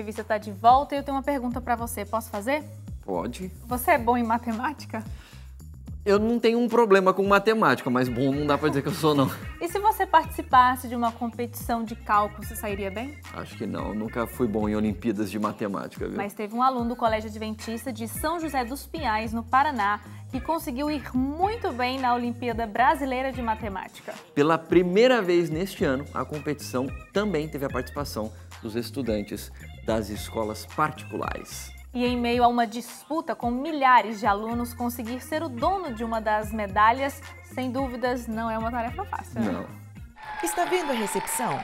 Revista está de volta e eu tenho uma pergunta para você. Posso fazer? Pode. Você é bom em matemática? Eu não tenho um problema com matemática, mas bom não dá para dizer que eu sou, não. E se você participasse de uma competição de cálculo, você sairia bem? Acho que não. Nunca fui bom em Olimpíadas de Matemática, viu? Mas teve um aluno do Colégio Adventista de São José dos Pinhais, no Paraná, que conseguiu ir muito bem na Olimpíada Brasileira de Matemática. Pela primeira vez neste ano, a competição também teve a participação dos estudantes das escolas particulares. E em meio a uma disputa com milhares de alunos, conseguir ser o dono de uma das medalhas, sem dúvidas, não é uma tarefa fácil. Né? Não. Está vendo a recepção?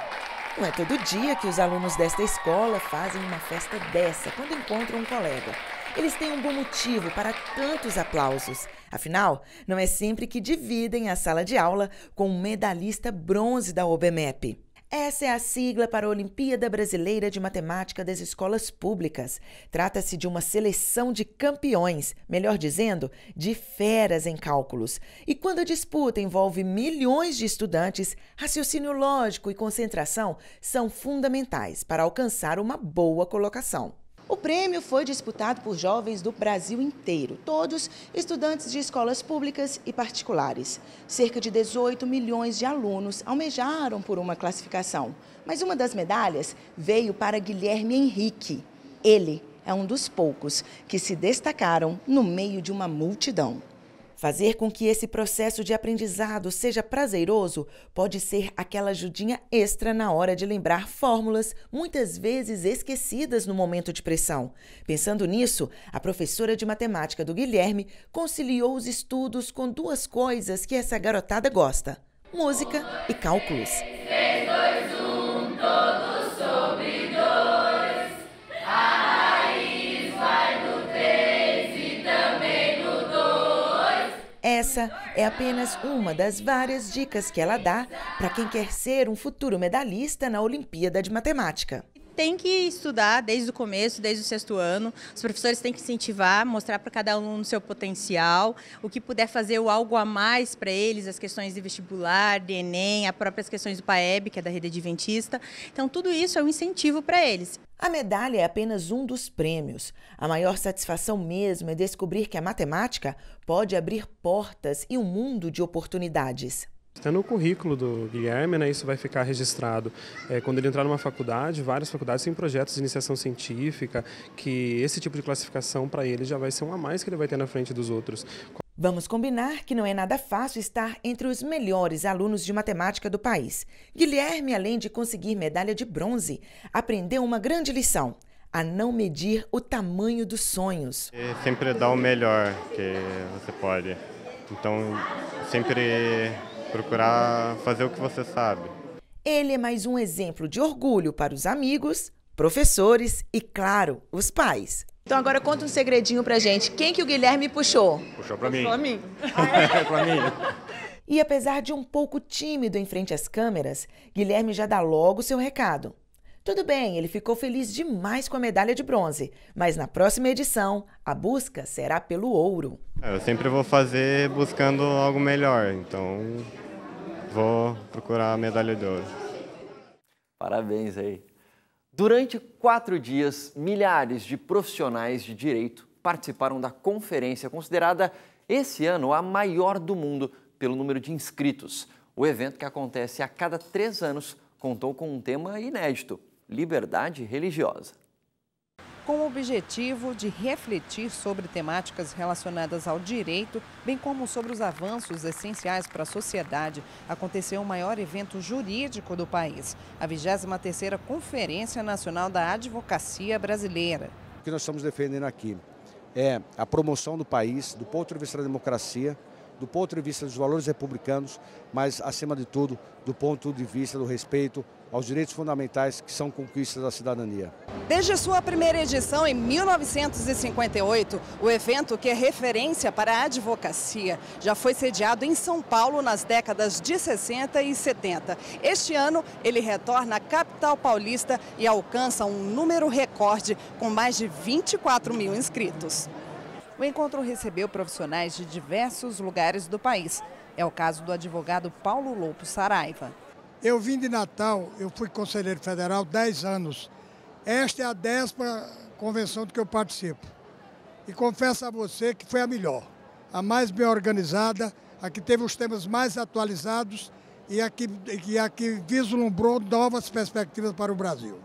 Não é todo dia que os alunos desta escola fazem uma festa dessa quando encontram um colega. Eles têm um bom motivo para tantos aplausos. Afinal, não é sempre que dividem a sala de aula com um medalhista bronze da OBMEP. Essa é a sigla para a Olimpíada Brasileira de Matemática das Escolas Públicas. Trata-se de uma seleção de campeões, melhor dizendo, de feras em cálculos. E quando a disputa envolve milhões de estudantes, raciocínio lógico e concentração são fundamentais para alcançar uma boa colocação. O prêmio foi disputado por jovens do Brasil inteiro, todos estudantes de escolas públicas e particulares. Cerca de 18 milhões de alunos almejaram por uma classificação, mas uma das medalhas veio para Guilherme Henrique. Ele é um dos poucos que se destacaram no meio de uma multidão. Fazer com que esse processo de aprendizado seja prazeroso pode ser aquela ajudinha extra na hora de lembrar fórmulas, muitas vezes esquecidas no momento de pressão. Pensando nisso, a professora de matemática do Guilherme conciliou os estudos com duas coisas que essa garotada gosta: música e cálculos. 3, 2, Essa é apenas uma das várias dicas que ela dá para quem quer ser um futuro medalhista na Olimpíada de Matemática tem que estudar desde o começo, desde o sexto ano. Os professores têm que incentivar, mostrar para cada aluno o seu potencial, o que puder fazer o algo a mais para eles, as questões de vestibular, de Enem, as próprias questões do PAEB, que é da rede adventista. Então, tudo isso é um incentivo para eles. A medalha é apenas um dos prêmios. A maior satisfação mesmo é descobrir que a matemática pode abrir portas e um mundo de oportunidades. Está no currículo do Guilherme, né, isso vai ficar registrado. É, quando ele entrar numa faculdade, várias faculdades têm projetos de iniciação científica, que esse tipo de classificação para ele já vai ser um a mais que ele vai ter na frente dos outros. Vamos combinar que não é nada fácil estar entre os melhores alunos de matemática do país. Guilherme, além de conseguir medalha de bronze, aprendeu uma grande lição: a não medir o tamanho dos sonhos. É sempre dar o melhor que você pode. Então, sempre procurar fazer o que você sabe. Ele é mais um exemplo de orgulho para os amigos, professores e, claro, os pais. Então agora conta um segredinho pra gente. Quem que o Guilherme puxou? Puxou pra mim. Puxou a mim. é, pra mim. E apesar de um pouco tímido em frente às câmeras, Guilherme já dá logo seu recado. Tudo bem, ele ficou feliz demais com a medalha de bronze, mas na próxima edição a busca será pelo ouro. É, eu sempre vou fazer buscando algo melhor, então vou procurar a medalha de ouro. Parabéns aí. Durante quatro dias, milhares de profissionais de direito participaram da conferência considerada esse ano a maior do mundo pelo número de inscritos. O evento, que acontece a cada três anos, contou com um tema inédito: liberdade religiosa. Com o objetivo de refletir sobre temáticas relacionadas ao direito, bem como sobre os avanços essenciais para a sociedade, aconteceu o maior evento jurídico do país, a 23ª Conferência Nacional da Advocacia Brasileira. O que nós estamos defendendo aqui é a promoção do país, do ponto de vista da democracia, do ponto de vista dos valores republicanos, mas, acima de tudo, do ponto de vista do respeito aos direitos fundamentais que são conquistas da cidadania. Desde sua primeira edição em 1958, o evento, que é referência para a advocacia, já foi sediado em São Paulo nas décadas de 60 e 70. Este ano, ele retorna à capital paulista e alcança um número recorde com mais de 24 mil inscritos. O encontro recebeu profissionais de diversos lugares do país. É o caso do advogado Paulo Lopo Saraiva. Eu vim de Natal, eu fui conselheiro federal 10 anos Esta é a décima convenção do que eu participo. E confesso a você que foi a melhor, a mais bem organizada, a que teve os temas mais atualizados e a que, e a que vislumbrou novas perspectivas para o Brasil.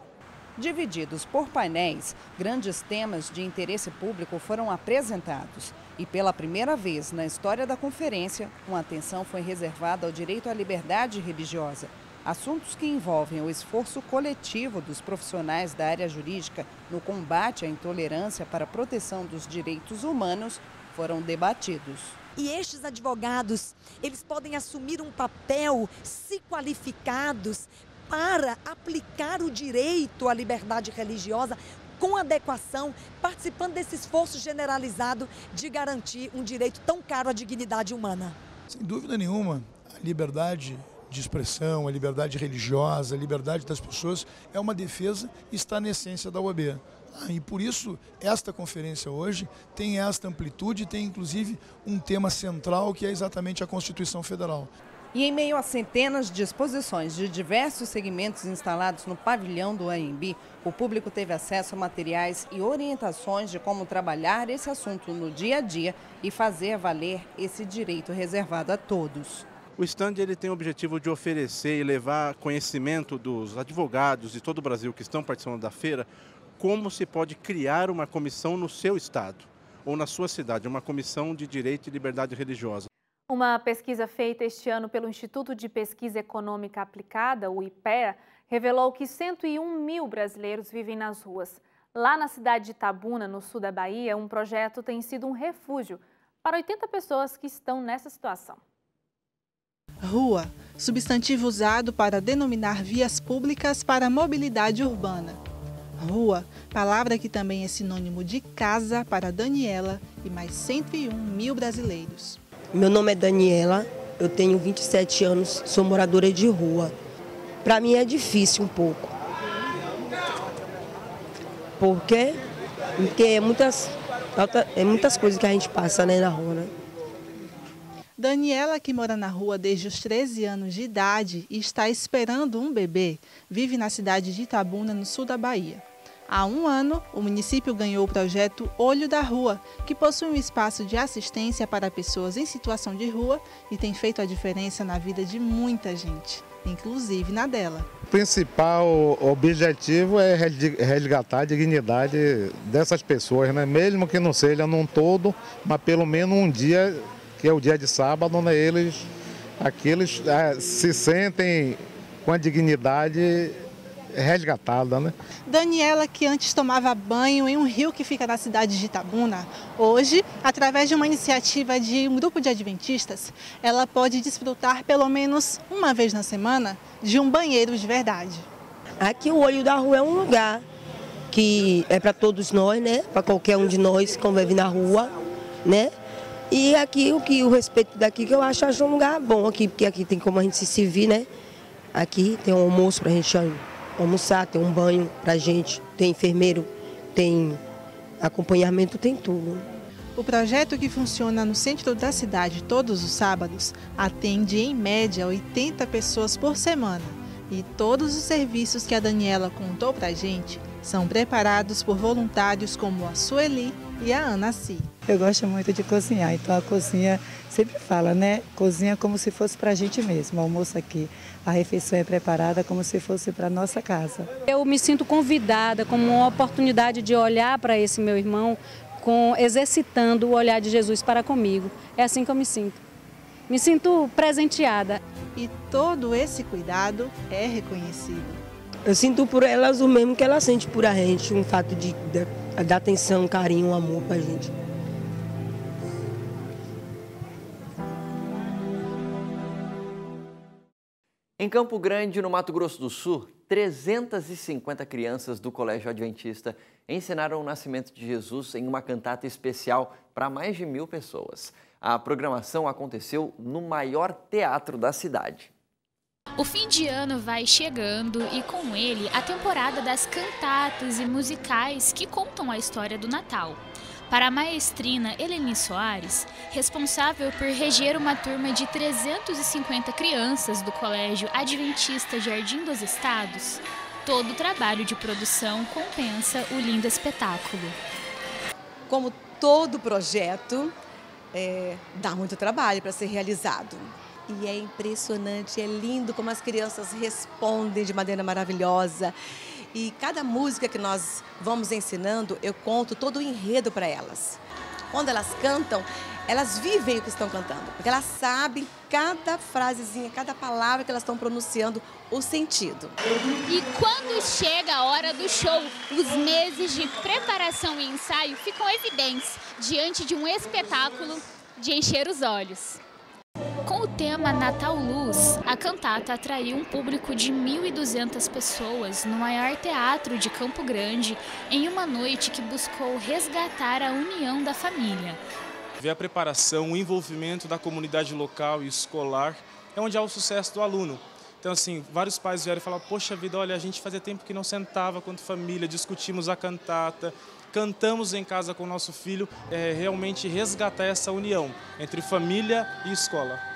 Divididos por painéis, grandes temas de interesse público foram apresentados. E pela primeira vez na história da conferência, uma atenção foi reservada ao direito à liberdade religiosa. Assuntos que envolvem o esforço coletivo dos profissionais da área jurídica no combate à intolerância para a proteção dos direitos humanos foram debatidos. E estes advogados, eles podem assumir um papel, se qualificados, para aplicar o direito à liberdade religiosa com adequação, participando desse esforço generalizado de garantir um direito tão caro à dignidade humana. Sem dúvida nenhuma, a liberdade de expressão, a liberdade religiosa, a liberdade das pessoas é uma defesa e está na essência da OAB. Ah, e por isso, esta conferência hoje tem esta amplitude, tem inclusive um tema central que é exatamente a Constituição Federal. E em meio a centenas de exposições de diversos segmentos instalados no pavilhão do AMB, o público teve acesso a materiais e orientações de como trabalhar esse assunto no dia a dia e fazer valer esse direito reservado a todos. O stand ele tem o objetivo de oferecer e levar conhecimento dos advogados de todo o Brasil que estão participando da feira como se pode criar uma comissão no seu estado ou na sua cidade, uma comissão de direito e liberdade religiosa. Uma pesquisa feita este ano pelo Instituto de Pesquisa Econômica Aplicada, o IPEA, revelou que 101 mil brasileiros vivem nas ruas. Lá na cidade de Itabuna, no sul da Bahia, um projeto tem sido um refúgio para 80 pessoas que estão nessa situação. Rua, substantivo usado para denominar vias públicas para mobilidade urbana. Rua, palavra que também é sinônimo de casa para Daniela e mais 101 mil brasileiros. Meu nome é Daniela, eu tenho 27 anos, sou moradora de rua. Para mim é difícil um pouco. Por quê? Porque é muitas, é muitas coisas que a gente passa né, na rua, né? Daniela, que mora na rua desde os 13 anos de idade e está esperando um bebê, vive na cidade de Itabuna, no sul da Bahia. Há um ano, o município ganhou o projeto Olho da Rua, que possui um espaço de assistência para pessoas em situação de rua e tem feito a diferença na vida de muita gente, inclusive na dela. O principal objetivo é resgatar a dignidade dessas pessoas, né? mesmo que não seja num todo, mas pelo menos um dia que é o dia de sábado, né, eles, aqueles é, se sentem com a dignidade resgatada, né? Daniela, que antes tomava banho em um rio que fica na cidade de Itabuna, hoje, através de uma iniciativa de um grupo de adventistas, ela pode desfrutar pelo menos uma vez na semana de um banheiro de verdade. Aqui o Olho da Rua é um lugar que é para todos nós, né? Para qualquer um de nós que convive na rua, né? E aqui o que o respeito daqui que eu acho, acho um lugar bom aqui, porque aqui tem como a gente se servir, né? Aqui tem um almoço para a gente almoçar, tem um banho para a gente, tem enfermeiro, tem acompanhamento, tem tudo. O projeto que funciona no centro da cidade todos os sábados atende em média 80 pessoas por semana. E todos os serviços que a Daniela contou para a gente são preparados por voluntários como a Sueli e a Ana Si. Eu gosto muito de cozinhar, então a cozinha sempre fala, né? Cozinha como se fosse para a gente mesmo. O almoço aqui, a refeição é preparada como se fosse para nossa casa. Eu me sinto convidada como uma oportunidade de olhar para esse meu irmão, com exercitando o olhar de Jesus para comigo. É assim que eu me sinto. Me sinto presenteada. E todo esse cuidado é reconhecido. Eu sinto por elas o mesmo que ela sente por a gente, um fato de, dar atenção, carinho, amor para a gente. Em Campo Grande, no Mato Grosso do Sul, 350 crianças do Colégio Adventista ensinaram o nascimento de Jesus em uma cantata especial para mais de mil pessoas. A programação aconteceu no maior teatro da cidade. O fim de ano vai chegando e com ele a temporada das cantatas e musicais que contam a história do Natal. Para a maestrina Eleni Soares, responsável por reger uma turma de 350 crianças do Colégio Adventista Jardim dos Estados, Todo o trabalho de produção compensa o lindo espetáculo. Como todo projeto, é, dá muito trabalho para ser realizado. E é impressionante, é lindo como as crianças respondem de maneira maravilhosa. E cada música que nós vamos ensinando, eu conto todo o enredo para elas. Quando elas cantam, elas vivem o que estão cantando, porque elas sabem cada frasezinha, cada palavra que elas estão pronunciando, o sentido. E quando chega a hora do show, os meses de preparação e ensaio ficam evidentes diante de um espetáculo de encher os olhos. Com o tema Natal Luz, a cantata atraiu um público de 1.200 pessoas no maior teatro de Campo Grande em uma noite que buscou resgatar a união da família. Ver a preparação, o envolvimento da comunidade local e escolar é onde há o sucesso do aluno. Então, assim, vários pais vieram falar: Poxa vida, olha, a gente fazia tempo que não sentava quanto família, discutimos a cantata, cantamos em casa com o nosso filho, é, realmente resgatar essa união entre família e escola.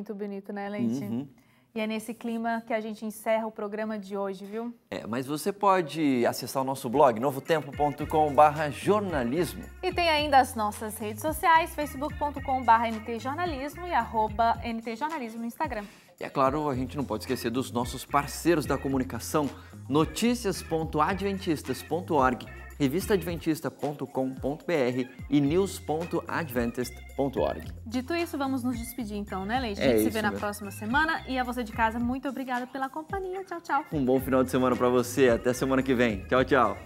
Muito bonito, né, Leite? Uhum. E é nesse clima que a gente encerra o programa de hoje, viu? É, mas você pode acessar o nosso blog novotempo.com/barra jornalismo. E tem ainda as nossas redes sociais, facebook.com/barra ntjornalismo e arroba ntjornalismo no Instagram. E é claro, a gente não pode esquecer dos nossos parceiros da comunicação, noticias.adventistas.org, revistaadventista.com.br e news.adventist.org. Dito isso, vamos nos despedir então, né, Leite? A É gente se isso vê na mesmo. próxima semana. E a você de casa, muito obrigada pela companhia. Tchau, tchau. Um bom final de semana para você. Até semana que vem. Tchau, tchau.